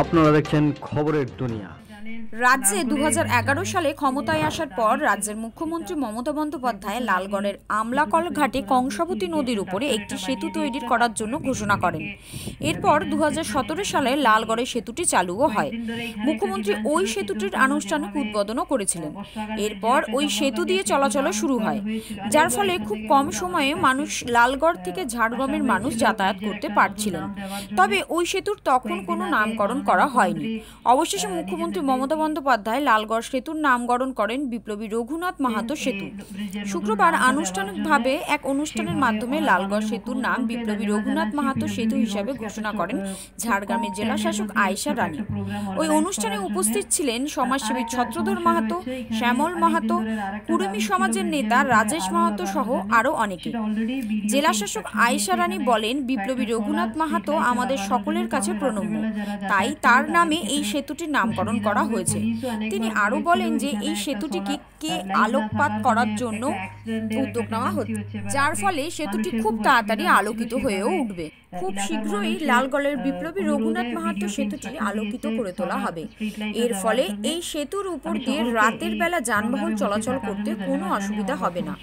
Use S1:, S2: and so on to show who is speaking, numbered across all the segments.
S1: আপনারা দেখছেন খবরের দুনিয়া।
S2: রাজ্যে দু হাজার এগারো সালে ক্ষমতায় আসার পর রাজ্যের মুখ্যমন্ত্রী মমতা বন্দ্যোপাধ্যায় লালগড়ের আমলাকল ঘাটে কংসাবতী নদীর উপরে একটি সেতু তৈরি করার জন্য ঘোষণা করেন। এরপর দু সালে লালগড়ে সেতুটি চালুও হয়। মুখ্যমন্ত্রী ওই সেতুটির আনুষ্ঠানিক উদ্বোধনও করেছিলেন। এরপর ওই সেতু দিয়ে চলাচলও শুরু হয় যার ফলে খুব কম সময়ে মানুষ লালগড় থেকে ঝাড়গ্রামের মানুষ যাতায়াত করতে পারছিলেন। তবে ওই সেতুর তখন কোনো নামকরণ করা হয়নি। অবশেষে মুখ্যমন্ত্রী মমতা বন্দ্যোপাধ্যায় লালগড় সেতুর নামকরণ করেন বিপ্লবী রঘুনাথ মাহাতো সেতু। শুক্রবার আনুষ্ঠানিকভাবে এক অনুষ্ঠানের মাধ্যমে লালগড় সেতুর নাম বিপ্লবী রঘুনাথ মাহাতো সেতু হিসাবে ঘোষণা করেন ঝাড়গ্রামের জেলা শাসক আয়েশা রানী। ওই অনুষ্ঠানে উপস্থিত ছিলেন সমাজসেবী ছত্রধর মাহাতো শ্যামল মাহাতো কুড়ুমি সমাজের নেতা রাজেশ মাহাতো সহ আরও অনেকে। জেলা শাসক আয়েশা রানী বলেন বিপ্লবী রঘুনাথ মাহাতো আমাদের সকলের কাছে প্রণম্য। তাই তার নামে এই সেতুটির নামকরণ করা হয়েছে তিনি আরও বলেন যে এই সেতুটিকে কে আলোকপাত করার জন্য উদ্যোগ নেওয়া হচ্ছে যার ফলে সেতুটি খুব তাড়াতাড়ি আলোকিত হয়েও উঠবে। খুব শীঘ্রই লালগড়ের বিপ্লবী রঘুনাথ মাহাতো সেতুটি আলোকিত করে তোলা হবে। এর ফলে এই সেতুর উপর দিয়ে রাতের বেলা যানবাহন চলাচল করতে কোনো অসুবিধা হবে না।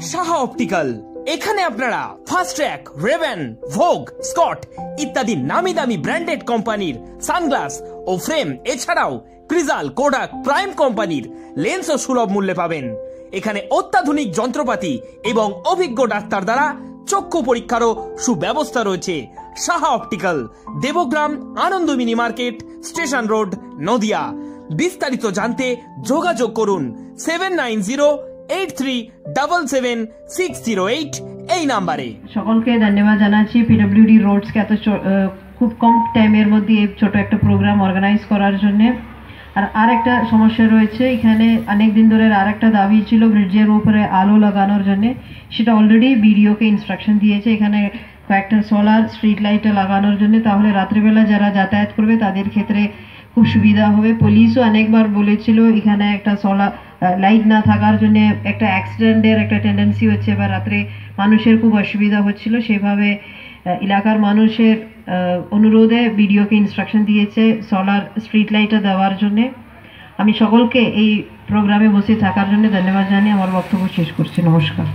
S3: সাহা অপটিক্যাল এখানে আপনারা fast track Rayban Vogue Scott ইত্যাদি নামি দামি ব্র্যান্ডেড কোম্পানির সানগ্লাস ও ফ্রেম, এছাড়াও ক্রিজাল, কোডাক, প্রাইম কোম্পানির লেন্সও সুলভ মূল্যে পাবেন। এখানে অত্যাধুনিক যন্ত্রপাতি এবং অভিজ্ঞ ডাক্তার দ্বারা চক্ষু পরীক্ষারও সুব্যবস্থা রয়েছে। Saha optical, Debagram Ananda mini market, station road, Nadia. বিস্তারিত জানতে যোগাযোগ করুন seven nine zero eight three double seven six zero eight এই নাম্বারে।
S4: সকলকে ধন্যবাদ জানাচ্ছি। পিডব্লিউডি রোডসকে এত খুব কম টাইমের মধ্যে এই ছোট একটা প্রোগ্রাম অর্গানাইজ করার জন্য। আর আর একটা সমস্যা রয়েছে, এখানে অনেক দিন ধরে আর একটা দাবি ছিল, ব্রিজের উপরে আলো লাগানোর জন্য। সেটা অলরেডি বিডিওকে ইনস্ট্রাকশন দিয়েছে। এখানে কয়েকটা সোলার স্ট্রিট লাইট লাগানোর জন্য, তাহলে রাত্রিবেলা যারা যাতায়াত করবে, তাদের ক্ষেত্রে খুব সুবিধা হবে। পুলিশও অনেকবার বলেছিল, এখানে একটা সোলার লাইট না থাকার জন্য একটা অ্যাক্সিডেন্টের একটা টেন্ডেন্সি হচ্ছে বা রাত্রে মানুষের খুব অসুবিধা হচ্ছিল। সেভাবে এলাকার মানুষের অনুরোধে বিডিওকে ইনস্ট্রাকশন দিয়েছে সোলার স্ট্রিট লাইটটা দেওয়ার জন্যে। আমি সকলকে এই প্রোগ্রামে বসে থাকার জন্য ধন্যবাদ জানিয়ে আমার বক্তব্য শেষ করছি। নমস্কার।